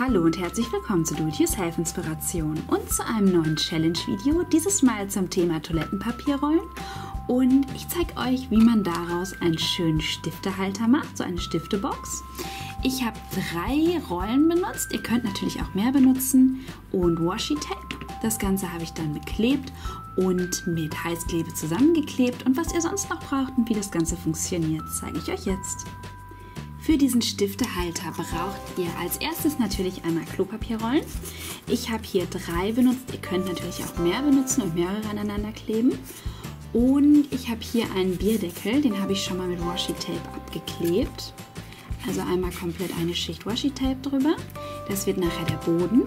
Hallo und herzlich willkommen zu Do-It-Yourself Inspiration und zu einem neuen Challenge-Video, dieses Mal zum Thema Toilettenpapierrollen. Und ich zeige euch, wie man daraus einen schönen Stiftehalter macht, so eine Stiftebox. Ich habe drei Rollen benutzt, ihr könnt natürlich auch mehr benutzen und Washi-Tape. Das Ganze habe ich dann beklebt und mit Heißklebe zusammengeklebt. Und was ihr sonst noch braucht und wie das Ganze funktioniert, zeige ich euch jetzt. Für diesen Stiftehalter braucht ihr als erstes natürlich einmal Klopapierrollen. Ich habe hier drei benutzt. Ihr könnt natürlich auch mehr benutzen und mehrere aneinander kleben. Und ich habe hier einen Bierdeckel, den habe ich schon mal mit Washi Tape abgeklebt. Also einmal komplett eine Schicht Washi Tape drüber. Das wird nachher der Boden.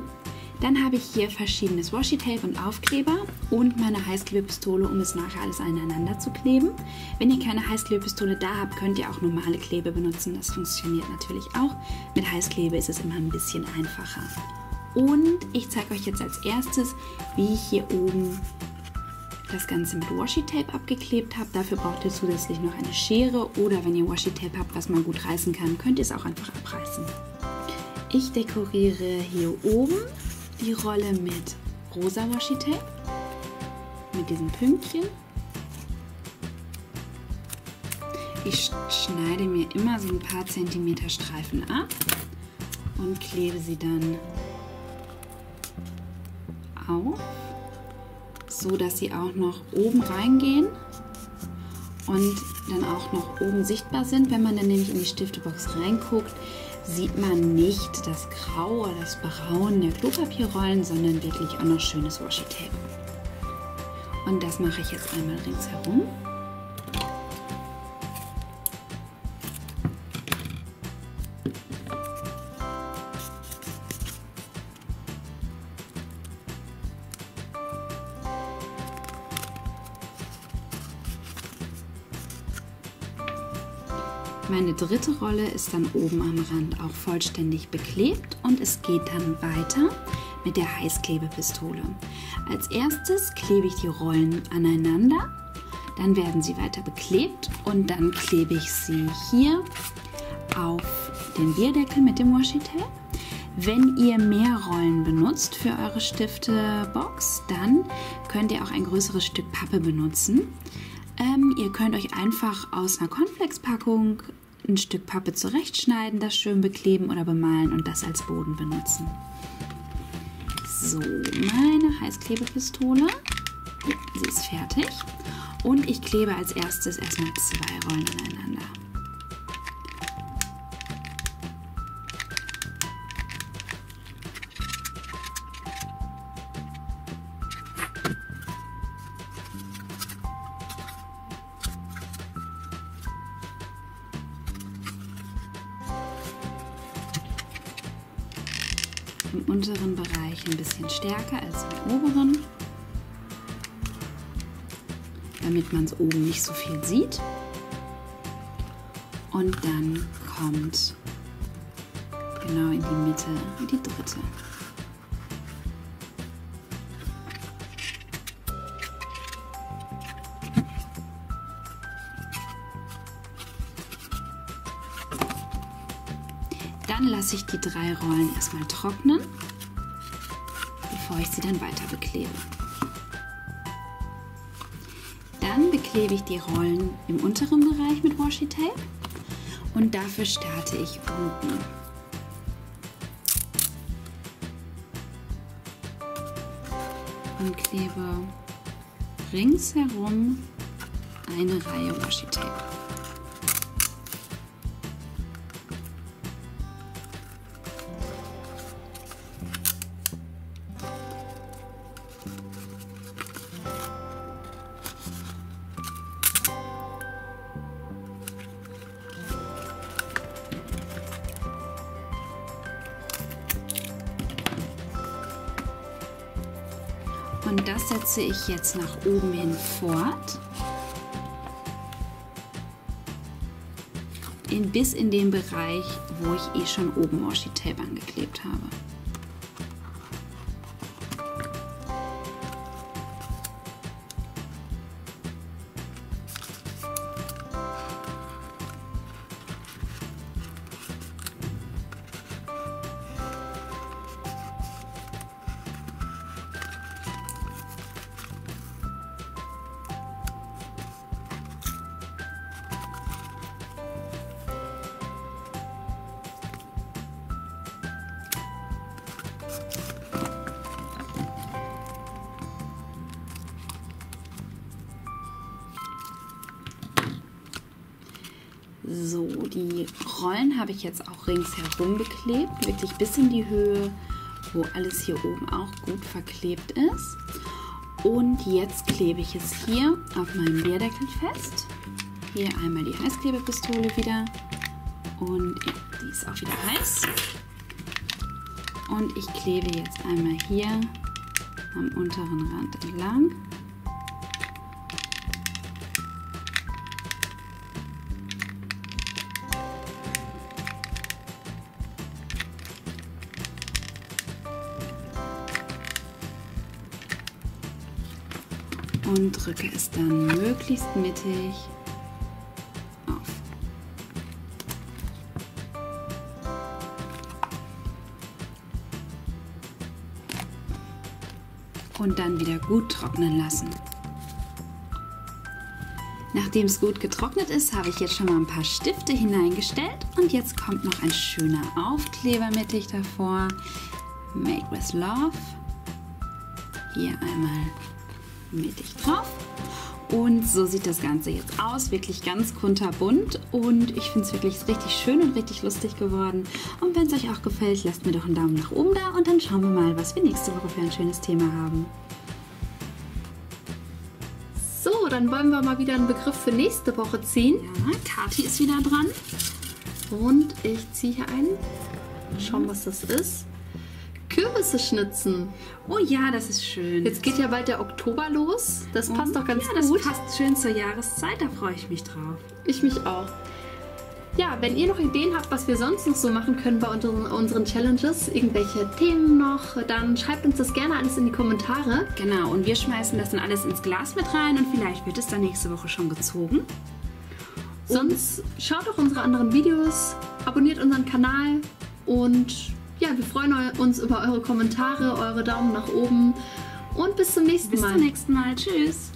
Dann habe ich hier verschiedenes Washi-Tape und Aufkleber und meine Heißklebepistole, um es nachher alles aneinander zu kleben. Wenn ihr keine Heißklebepistole da habt, könnt ihr auch normale Klebe benutzen. Das funktioniert natürlich auch. Mit Heißklebe ist es immer ein bisschen einfacher. Und ich zeige euch jetzt als erstes, wie ich hier oben das Ganze mit Washi-Tape abgeklebt habe. Dafür braucht ihr zusätzlich noch eine Schere oder wenn ihr Washi-Tape habt, was man gut reißen kann, könnt ihr es auch einfach abreißen. Ich dekoriere hier oben die Rolle mit rosa Washi mit diesen Pünktchen. Ich schneide mir immer so ein paar Zentimeter Streifen ab und klebe sie dann auf, so dass sie auch noch oben reingehen und dann auch noch oben sichtbar sind. Wenn man dann nämlich in die Stiftebox reinguckt, sieht man nicht das Grau oder das Braun der Klopapierrollen, sondern wirklich auch noch schönes Washi-Tape. Und das mache ich jetzt einmal ringsherum. Meine dritte Rolle ist dann oben am Rand auch vollständig beklebt und es geht dann weiter mit der Heißklebepistole. Als erstes klebe ich die Rollen aneinander, dann werden sie weiter beklebt und dann klebe ich sie hier auf den Bierdeckel mit dem Washi-Tape. Wenn ihr mehr Rollen benutzt für eure Stiftebox, dann könnt ihr auch ein größeres Stück Pappe benutzen. Ähm, ihr könnt euch einfach aus einer Cornflakes-Packung ein Stück Pappe zurechtschneiden, das schön bekleben oder bemalen und das als Boden benutzen. So, meine Heißklebepistole. Sie ist fertig. Und ich klebe als erstes erstmal zwei Rollen aneinander. Im unteren Bereich ein bisschen stärker als im oberen, damit man es oben nicht so viel sieht. Und dann kommt genau in die Mitte die dritte. Dann lasse ich die drei Rollen erstmal trocknen, bevor ich sie dann weiter beklebe. Dann beklebe ich die Rollen im unteren Bereich mit Washi Tape und dafür starte ich unten. Und klebe ringsherum eine Reihe Washi Und das setze ich jetzt nach oben hin fort. In, bis in den Bereich, wo ich eh schon oben Washi Tape angeklebt habe. So, die Rollen habe ich jetzt auch ringsherum beklebt, wirklich bis in die Höhe, wo alles hier oben auch gut verklebt ist. Und jetzt klebe ich es hier auf meinem Bierdeckel fest. Hier einmal die Heißklebepistole wieder. Und ja, die ist auch wieder heiß. Und ich klebe jetzt einmal hier am unteren Rand entlang. und drücke es dann möglichst mittig Und dann wieder gut trocknen lassen. Nachdem es gut getrocknet ist, habe ich jetzt schon mal ein paar Stifte hineingestellt und jetzt kommt noch ein schöner Aufkleber mittig davor. Make with Love. Hier einmal mittig drauf. Und so sieht das Ganze jetzt aus. Wirklich ganz kunterbunt. Und ich finde es wirklich richtig schön und richtig lustig geworden. Und wenn es euch auch gefällt, lasst mir doch einen Daumen nach oben da. Und dann schauen wir mal, was wir nächste Woche für ein schönes Thema haben. So, dann wollen wir mal wieder einen Begriff für nächste Woche ziehen. Ja, Kati ist wieder dran. Und ich ziehe hier einen. Schauen, was das ist. Kürbisse schnitzen. Oh ja, das ist schön. Jetzt geht ja bald der Oktober los. Das Und passt doch ganz ja, gut. Das passt schön zur Jahreszeit, da freue ich mich drauf. Ich mich auch. Ja, wenn ihr noch Ideen habt, was wir sonst noch so machen können bei unseren, unseren Challenges, irgendwelche Themen noch, dann schreibt uns das gerne alles in die Kommentare. Genau, und wir schmeißen das dann alles ins Glas mit rein und vielleicht wird es dann nächste Woche schon gezogen. Sonst schaut auch unsere anderen Videos, abonniert unseren Kanal und ja, wir freuen uns über eure Kommentare, eure Daumen nach oben und bis zum nächsten Bis Mal. zum nächsten Mal. Tschüss.